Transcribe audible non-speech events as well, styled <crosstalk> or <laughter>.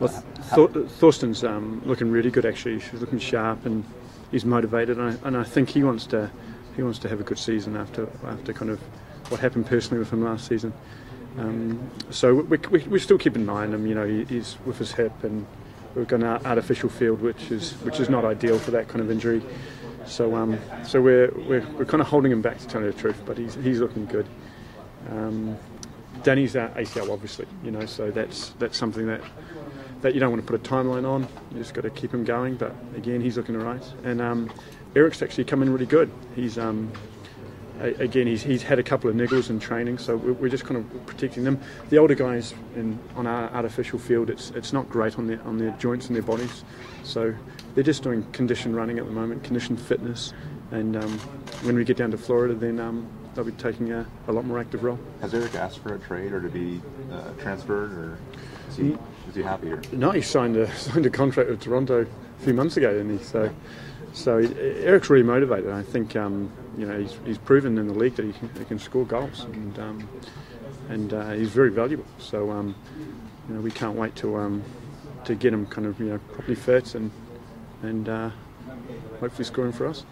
Well, Thor- Torsten's um, looking really good actually. He's looking sharp and he's motivated, and I, and I think he wants to he wants to have a good season after after kind of what happened personally with him last season. Um, so we, we, we're still keeping an eye on him. You know, he, he's with his hip, and we've got an artificial field, which is which is not ideal for that kind of injury. So um, so we're, we're we're kind of holding him back to tell you the truth, but he's he's looking good. Um, Danny's uh, ACL, obviously, you know, so that's that's something that that you don't want to put a timeline on. You just got to keep him going. But again, he's looking alright. And um, Eric's actually come in really good. He's um, a- again, he's, he's had a couple of niggles in training, so we're, we're just kind of protecting them. The older guys in, on our artificial field, it's it's not great on their on their joints and their bodies, so they're just doing condition running at the moment, condition fitness. And um, when we get down to Florida, then um, they'll be taking a, a lot more active role. Has Eric asked for a trade or to be uh, transferred, or is he, is he happy here? No, he signed a <laughs> signed a contract with Toronto a few months ago, didn't he? So, so Eric's really motivated. I think um, you know he's, he's proven in the league that he can, he can score goals, and um, and uh, he's very valuable. So, um, you know, we can't wait to um, to get him kind of you know properly fit and and uh, hopefully scoring for us.